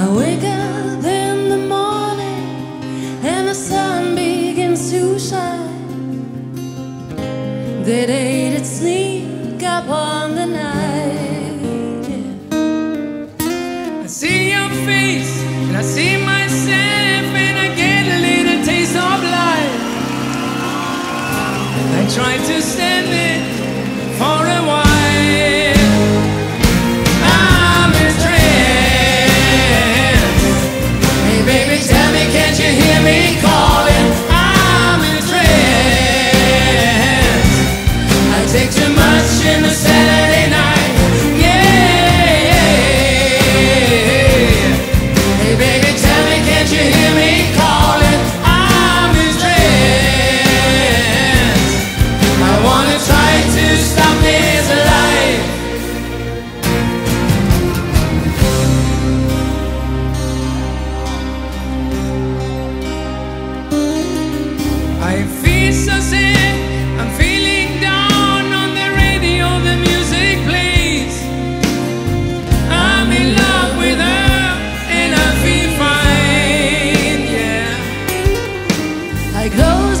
I wake up in the morning and the sun begins to shine. The day that sneak up on the night. I see your face and I see myself and I get a little taste of life. I try to stand it for trying to stop life I feel so sick, I'm feeling down on the radio, the music plays I'm in love with her and I feel fine, yeah. I close